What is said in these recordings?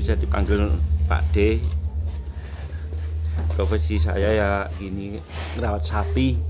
bisa dipanggil Pak D. Profesi saya ya ini merawat sapi.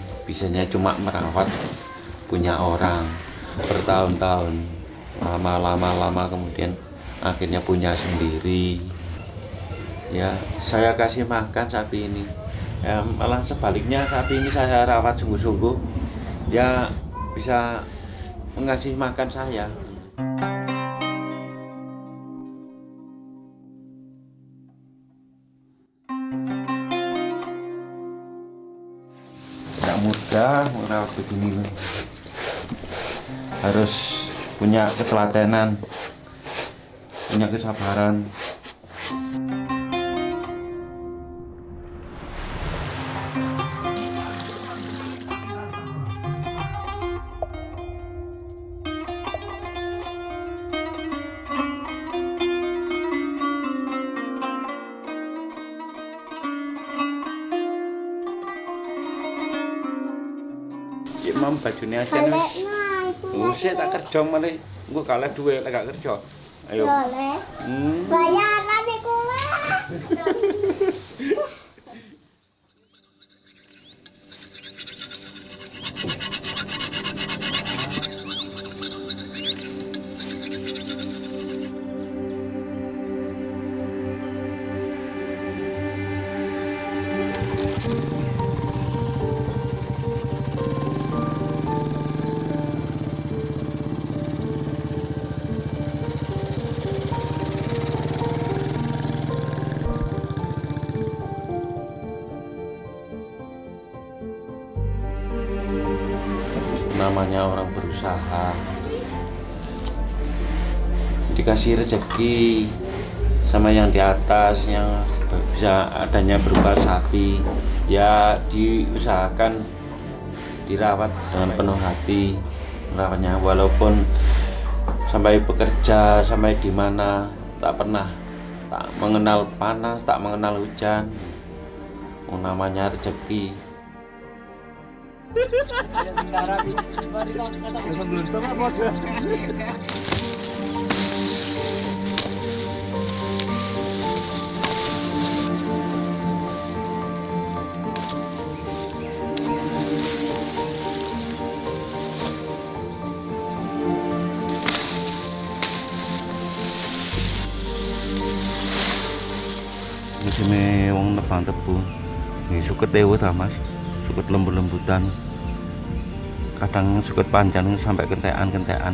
bisanya cuma merawat punya orang bertahun-tahun. Lama-lama lama kemudian akhirnya punya sendiri. Ya, saya kasih makan sapi ini. Ya, malah sebaliknya sapi ini saya rawat sungguh-sungguh. Ya bisa mengasih makan saya. Mudah merawat begini. Harus punya ketelatenan punya kesabaran Mam bajunya aja nih. Tak kerja malah. Gue kalah dua, lek gak kerja. Ayo. Boleh. Hmm. Bayaran. namanya orang berusaha. Dikasih rezeki sama yang di atas yang bisa adanya berupa sapi. Ya diusahakan dirawat dengan penuh hati merawatnya. Walaupun sampai bekerja sampai di mana tak pernah. Tak mengenal panas tak mengenal hujan. Namanya rezeki musimnya wong nebang tebu. Ini suket ta mas suket lembut-lembutan. Kadang suket panjang sampai kentean-kentean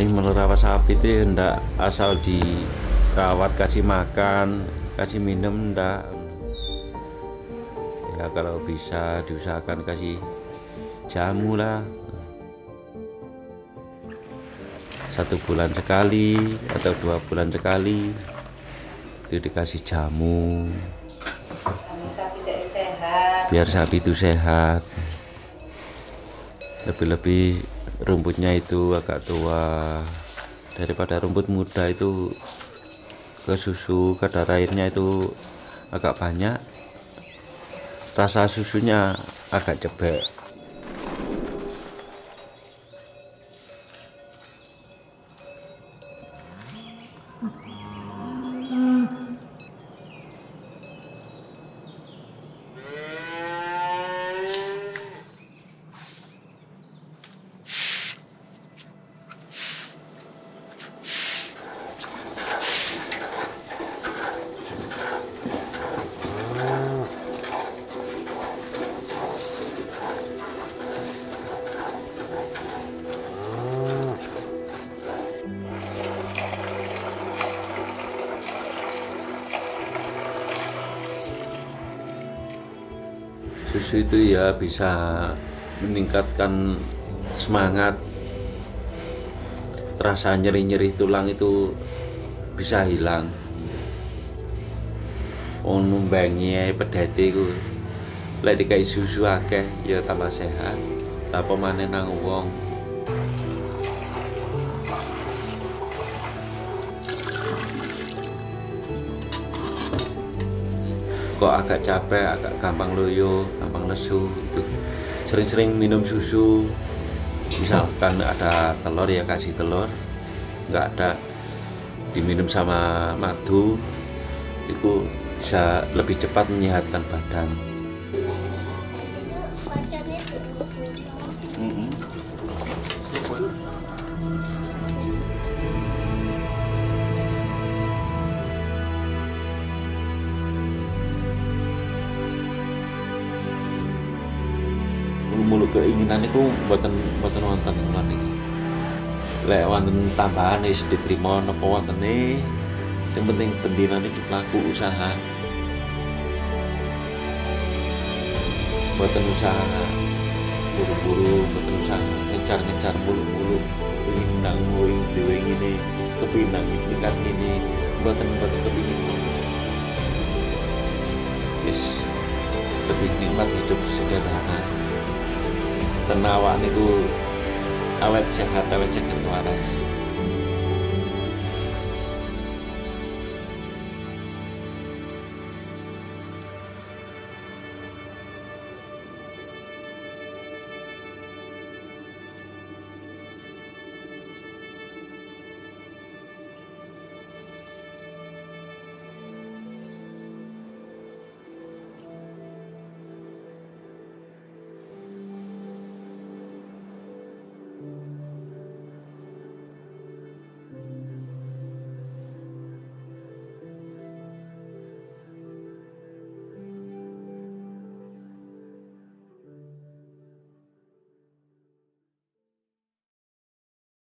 tapi merawat sapi itu ndak asal dirawat kasih makan kasih minum ndak. Ya kalau bisa diusahakan kasih jamu lah. Satu bulan sekali atau dua bulan sekali itu dikasih jamu. Tidak biar sapi itu sehat lebih-lebih rumputnya itu agak tua. Daripada rumput muda itu ke susu kadar airnya itu agak banyak. Rasa susunya agak cebek susu itu ya bisa meningkatkan semangat. Rasa nyeri-nyeri tulang itu bisa hilang. Wong numbangi ae pedhete iku lek dikai susu akeh ya tambah sehat. Apa maneh nang wong kok agak capek, agak gampang loyo, gampang lesu itu sering-sering minum susu. Misalkan ada telur ya kasih telur. Nggak ada diminum sama madu. Itu bisa lebih cepat menyehatkan badan keinginan itu buatan buatan wonten kula niki lek wonten tambahan wis diterima napa wontene sing penting bendina niki pelaku usaha. Buatan usaha buru-buru buatan usaha ngejar-ngejar mulu-mulu pengen nang muing dewe ngene kepinang tingkat ini buatan buatan kepingin. Wis lebih nikmat hidup sederhana tenawa niku awet sehat awet sehat waras